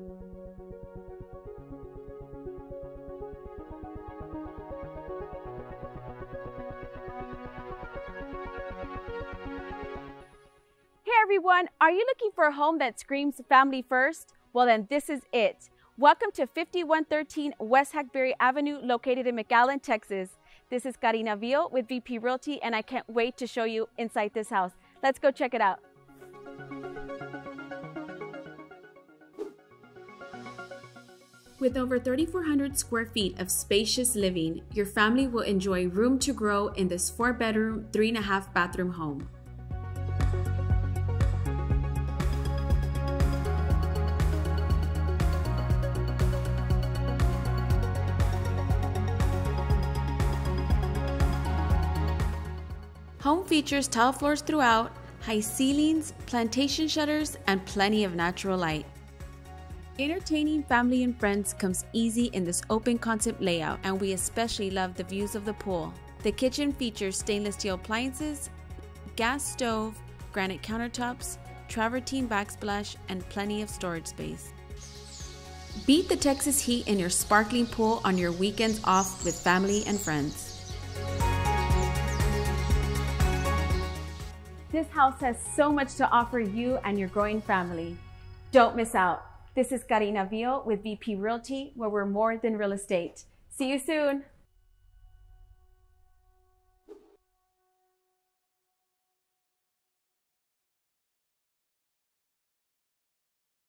Hey everyone, are you looking for a home that screams family first? Well, then this is it. Welcome to 5113 West Hackberry Avenue, located in McAllen, Texas. This is Carina Veale with VP Realty, and I can't wait to show you inside this house. Let's go check it out. With over 3,400 square feet of spacious living, your family will enjoy room to grow in this four bedroom, three and a half bathroom home. Home features tile floors throughout, high ceilings, plantation shutters, and plenty of natural light. Entertaining family and friends comes easy in this open concept layout, and we especially love the views of the pool. The kitchen features stainless steel appliances, gas stove, granite countertops, travertine backsplash, and plenty of storage space. Beat the Texas heat in your sparkling pool on your weekends off with family and friends. This house has so much to offer you and your growing family. Don't miss out. This is Carina Veale with VP Realty, where we're more than real estate. See you soon.